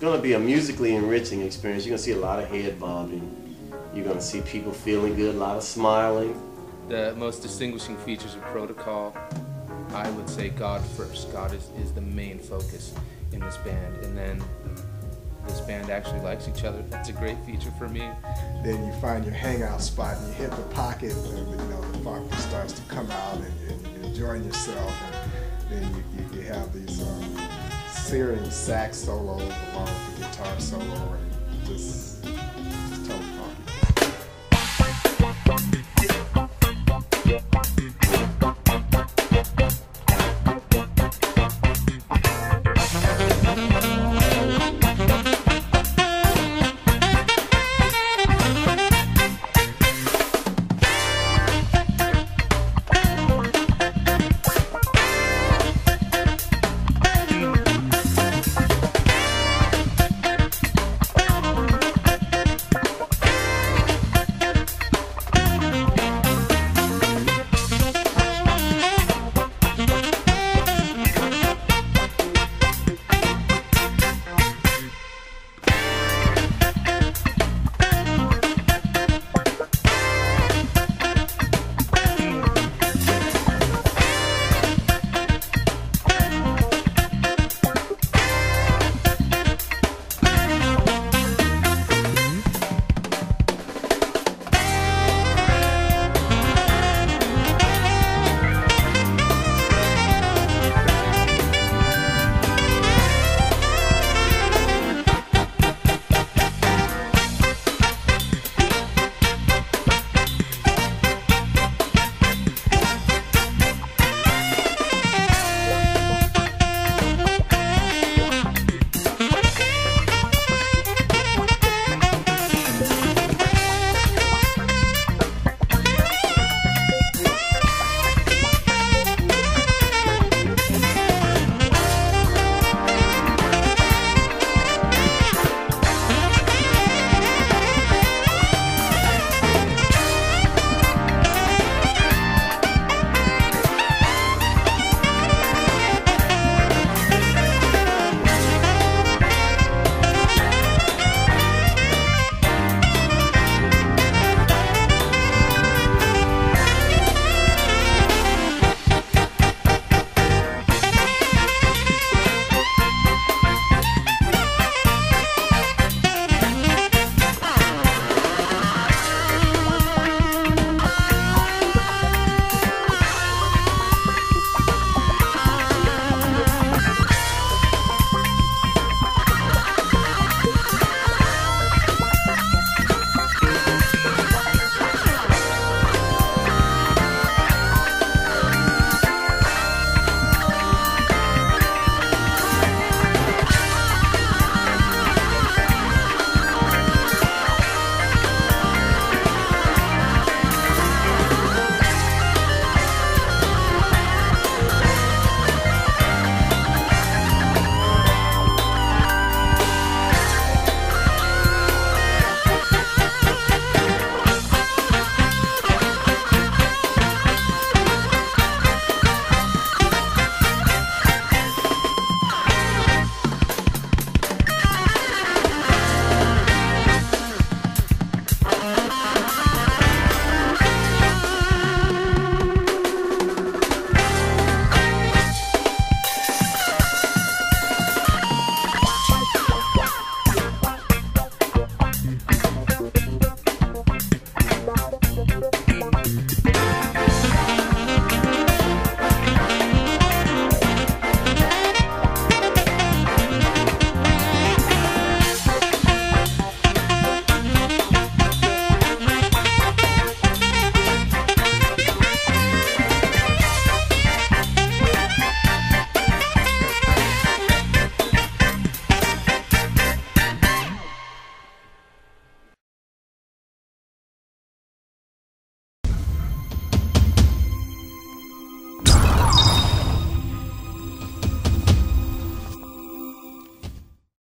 going to be a musically enriching experience. You're going to see a lot of head bobbing. You're going to see people feeling good, a lot of smiling. The most distinguishing features of Pro2Call, I would say God first. God is, is the main focus in this band. And then this band actually likes each other. That's a great feature for me. Then you find your hangout spot and you hit the pocket and you know the funk starts to come out and, and you're enjoying yourself and then you, you, you have these um, searing sax solo along with the guitar solo and just